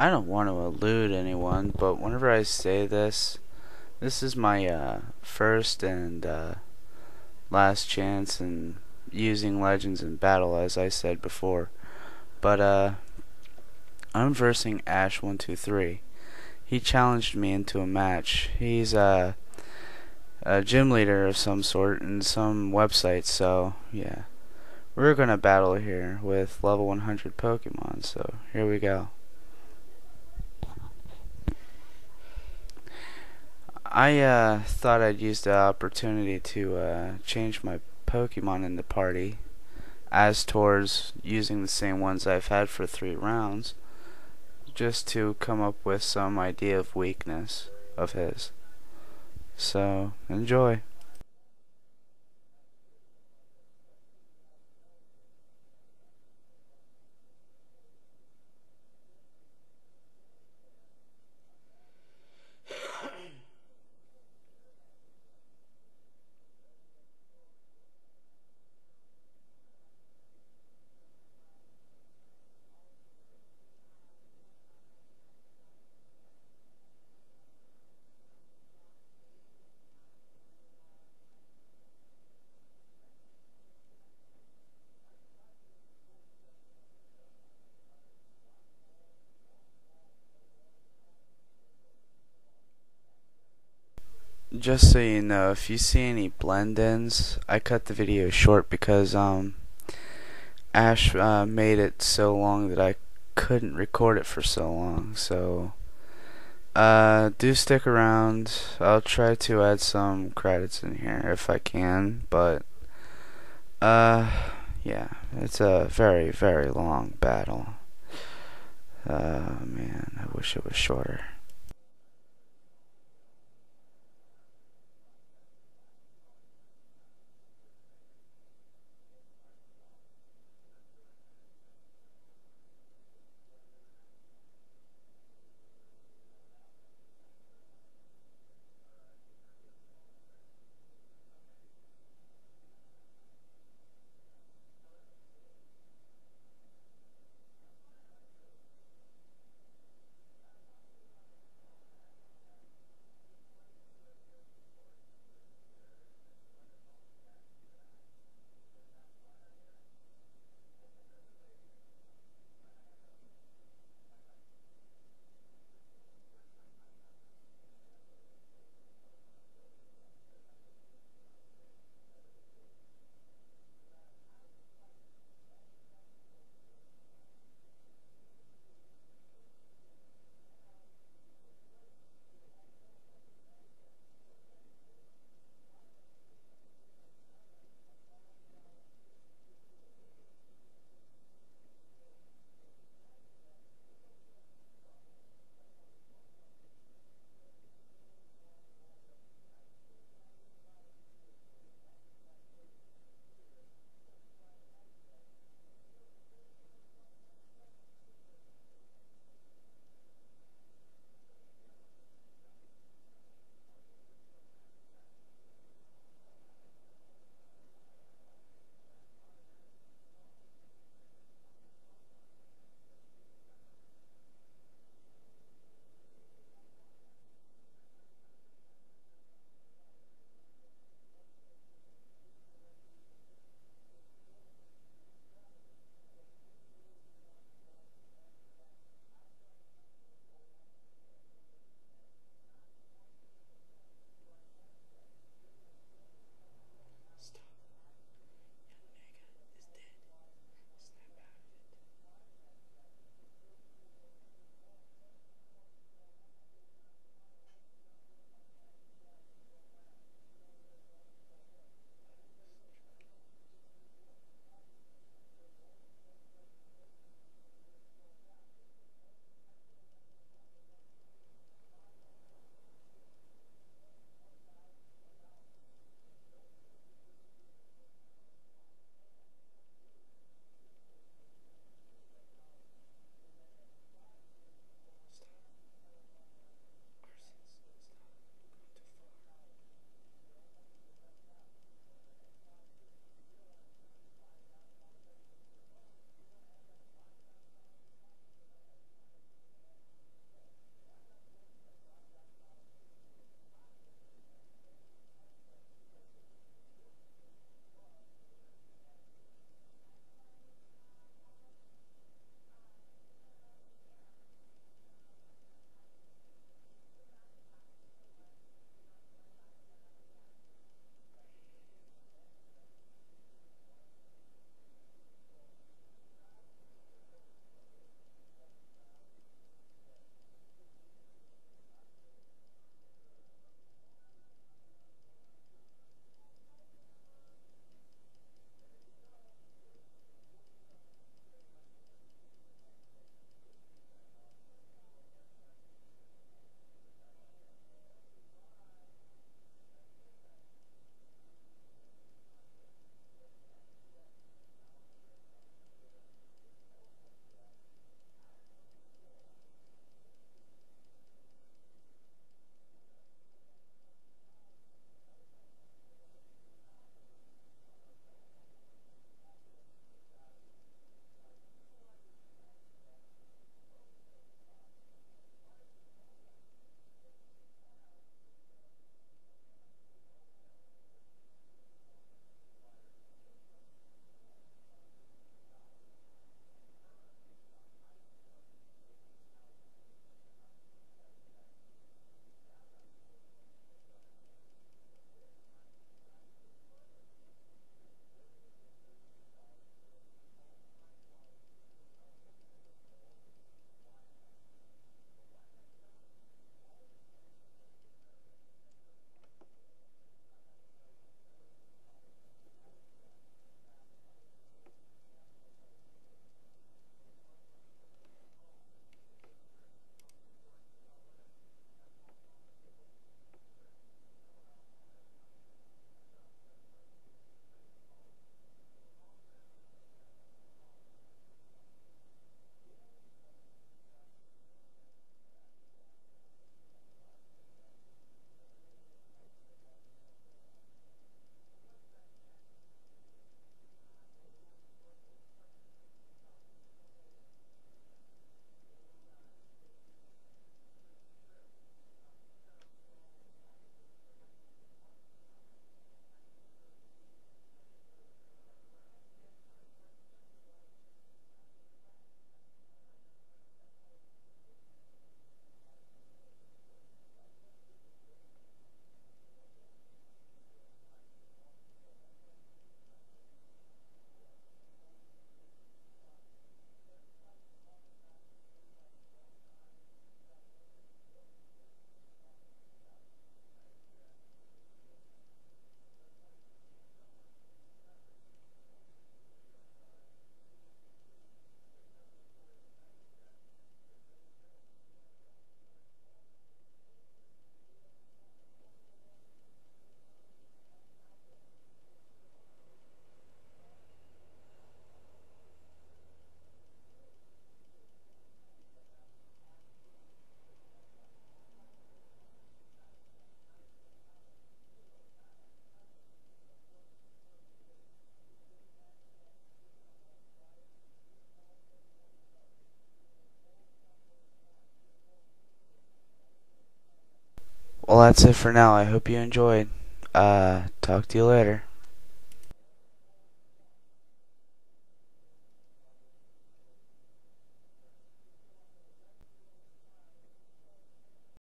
I don't want to elude anyone, but whenever I say this, this is my uh, first and uh, last chance in using legends in battle, as I said before. But uh, I'm versing Ash123. He challenged me into a match. He's uh, a gym leader of some sort in some website, so yeah. We're gonna battle here with level 100 Pokemon, so here we go. I uh, thought I'd use the opportunity to uh, change my Pokemon in the party as towards using the same ones I've had for three rounds just to come up with some idea of weakness of his. So, enjoy. Just so you know, if you see any blend-ins, I cut the video short because um, Ash uh, made it so long that I couldn't record it for so long. So uh, do stick around. I'll try to add some credits in here if I can, but uh, yeah, it's a very very long battle. Uh, man, I wish it was shorter. Well, that's it for now. I hope you enjoyed. Uh, talk to you later.